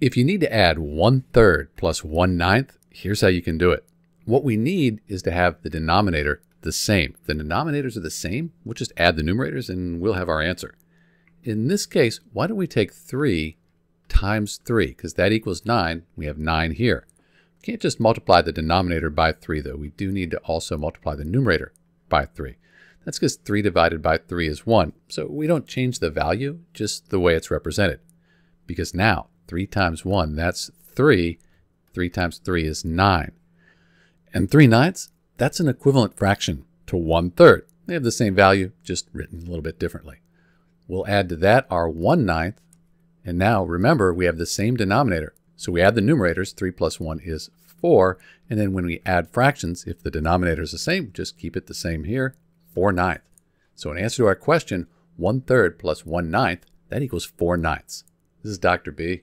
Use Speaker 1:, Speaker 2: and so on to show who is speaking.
Speaker 1: If you need to add one third plus one ninth, here's how you can do it. What we need is to have the denominator the same. The denominators are the same, we'll just add the numerators and we'll have our answer. In this case, why don't we take 3 times 3, because that equals 9. We have 9 here. We can't just multiply the denominator by 3, though. We do need to also multiply the numerator by 3. That's because 3 divided by 3 is 1. So we don't change the value, just the way it's represented. Because now, 3 times 1, that's 3. 3 times 3 is 9. And 3 ninths, that's an equivalent fraction to 1 third. They have the same value, just written a little bit differently. We'll add to that our 1 ninth. And now, remember, we have the same denominator. So we add the numerators. 3 plus 1 is 4. And then when we add fractions, if the denominator is the same, just keep it the same here, 4 ninths. So in answer to our question, 1 third plus 1 ninth, that equals 4 ninths. This is Dr. B.